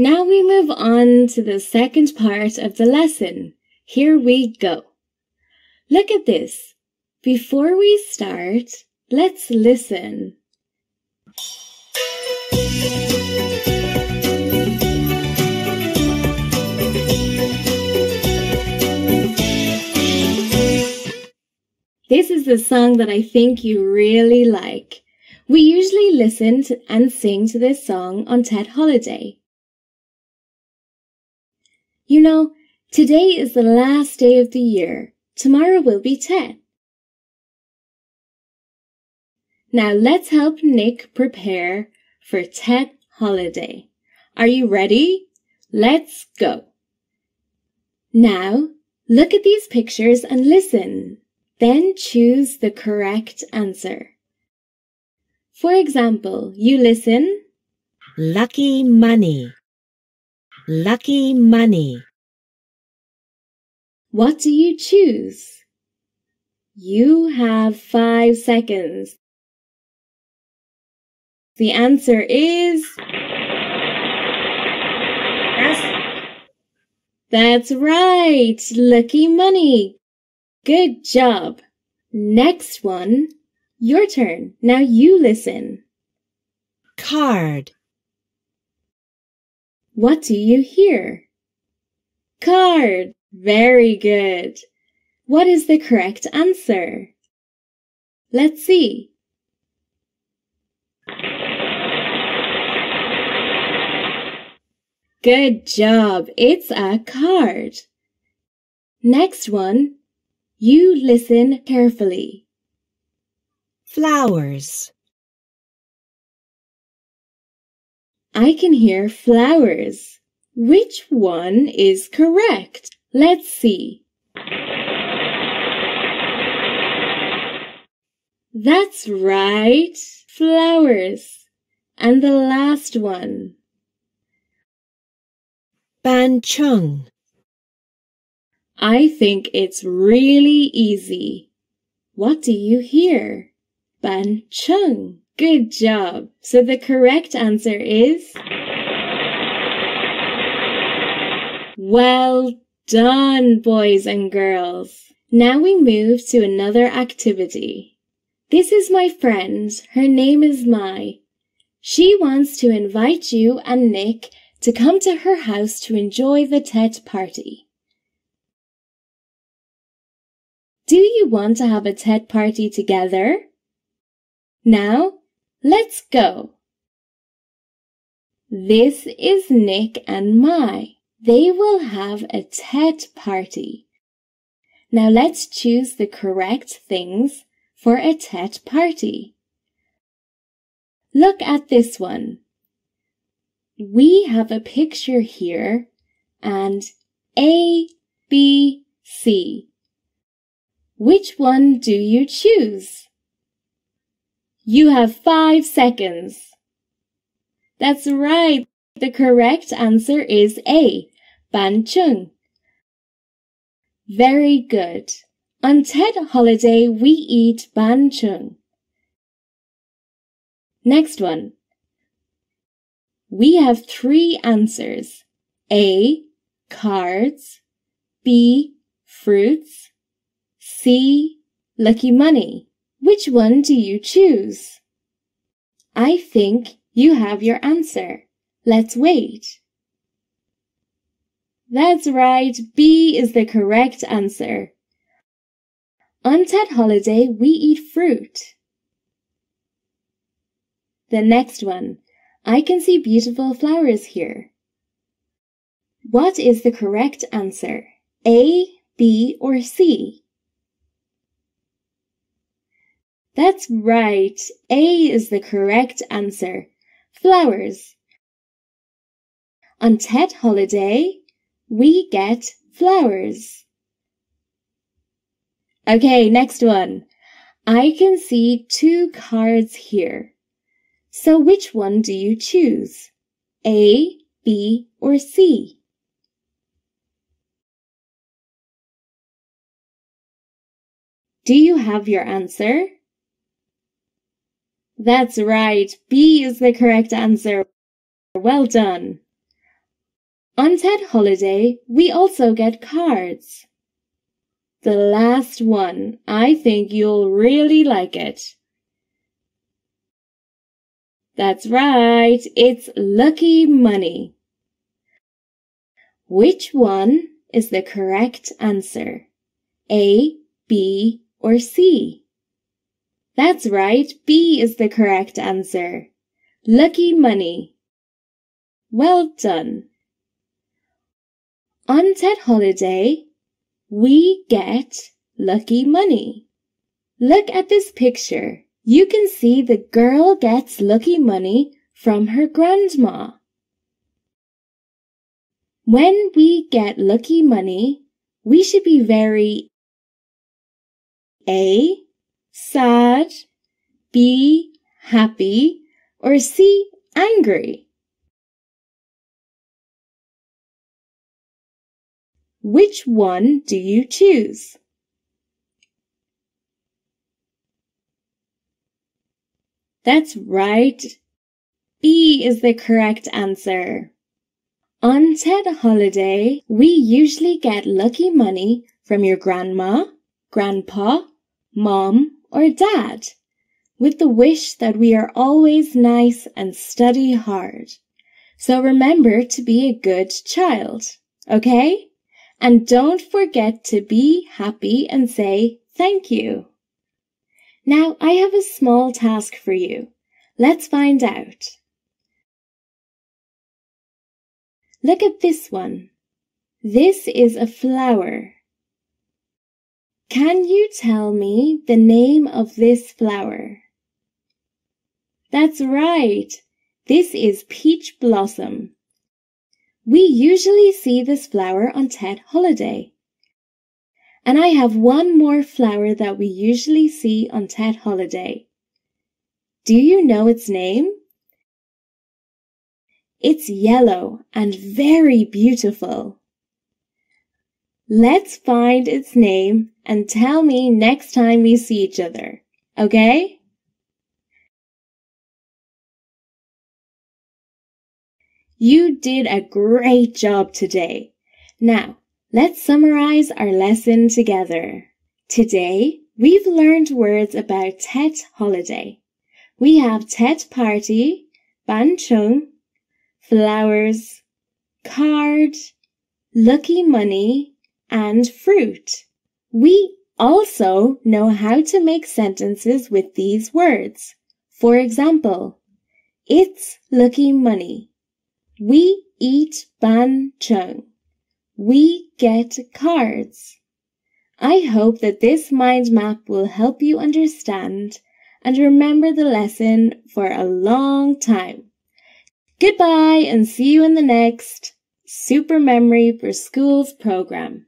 Now we move on to the second part of the lesson. Here we go. Look at this. Before we start, let's listen. This is the song that I think you really like. We usually listen and sing to this song on Tet Holiday. You know, today is the last day of the year. Tomorrow will be Tet. Now let's help Nick prepare for Tet Holiday. Are you ready? Let's go. Now, look at these pictures and listen. Then choose the correct answer. For example, you listen. Lucky money. Lucky money. What do you choose? You have five seconds. The answer is. That's right. Lucky money. Good job. Next one. Your turn. Now you listen. Card. What do you hear? Card. Very good. What is the correct answer? Let's see. Good job. It's a card. Next one. You listen carefully. Flowers. I can hear flowers. Which one is correct? Let's see. That's right. Flowers. And the last one. Ban chung. I think it's really easy. What do you hear? Ban chung. Good job. So the correct answer is Well done, boys and girls. Now we move to another activity. This is my friend. Her name is Mai. She wants to invite you and Nick to come to her house to enjoy the Tet party. Do you want to have a Tet party together? Now, let's go. This is Nick and Mai. They will have a Tet party. Now let's choose the correct things for a Tet party. Look at this one. We have a picture here and A, B, C. Which one do you choose? You have five seconds. That's right. The correct answer is A, Ban Chung. Very good. On Tet holiday, we eat Ban Chung. Next one. We have three answers. A, cards. B, fruits. C. Lucky money. Which one do you choose? I think you have your answer. Let's wait. That's right. B is the correct answer. On Tet holiday, we eat fruit. The next one. I can see beautiful flowers here. What is the correct answer? A, B, or C? That's right. A is the correct answer. Flowers. On Tet holiday, we get flowers. Okay, next one. I can see two cards here. So which one do you choose? A, B, or C? Do you have your answer? That's right. B is the correct answer. Well done. On Tet Holiday, we also get cards. The last one, I think you'll really like it. That's right, it's lucky money. Which one is the correct answer? A, B, or C? That's right, B is the correct answer. Lucky money. Well done. On Tet Holiday, we get lucky money. Look at this picture. You can see the girl gets lucky money from her grandma. When we get lucky money, we should be very A. Sad, B. Happy, or C. Angry. Which one do you choose? That's right. B is the correct answer. On Tet Holiday, we usually get lucky money from your grandma, grandpa, mom, or dad, with the wish that we are always nice and study hard. So remember to be a good child, okay? And don't forget to be happy and say thank you. Now I have a small task for you. Let's find out. Look at this one. This is a flower. Can you tell me the name of this flower? That's right. This is peach blossom. We usually see this flower on Tet Holiday. And I have one more flower that we usually see on Tet Holiday. Do you know its name? It's yellow and very beautiful. Let's find its name and tell me next time we see each other, okay? You did a great job today. Now, let's summarize our lesson together. Today, we've learned words about Tet holiday. We have Tet party, Ban Chung, flowers, card, lucky money, and fruit. We also know how to make sentences with these words. For example, it's lucky money. We eat ban chung. We get cards. I hope that this mind map will help you understand and remember the lesson for a long time. Goodbye and see you in the next Super Memory for Schools program.